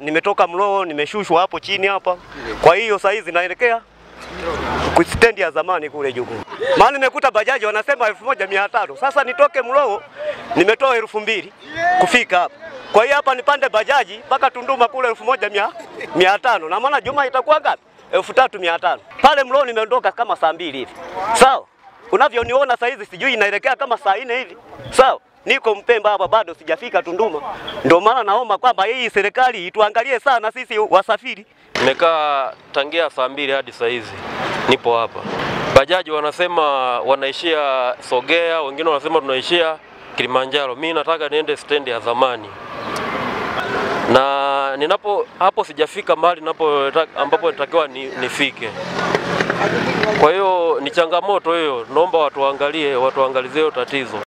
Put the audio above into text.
Nimetoka mloo nimeshushwa hapo chini hapa, kwa hiyo saa hizi naelekea stendi ya zamani kule juu, maana nimekuta bajaji wanasema elfu moja mia tano. Sasa nitoke mloo nimetoa elfu mbili kufika hapa, kwa hiyo hapa nipande bajaji mpaka Tunduma kule elfu moja mia, mia tano na maana juma itakuwa ngapi? elfu tatu mia tano. Pale mloo nimeondoka kama saa mbili hivi, sawa. Unavyoniona saa hizi sijui inaelekea kama saa nne hivi, sawa. Niko Mpemba hapa bado sijafika Tunduma, ndio maana naomba kwamba hii serikali ituangalie sana sisi wasafiri. Nimekaa tangia saa mbili hadi saa hizi nipo hapa. Bajaji wanasema wanaishia Sogea, wengine wanasema tunaishia Kilimanjaro. Mi nataka niende stendi ya zamani, na ninapo hapo sijafika mahali napo ambapo nitakiwa ni, nifike. Kwa hiyo ni changamoto hiyo, naomba watuangalie, watuangalizie hiyo tatizo.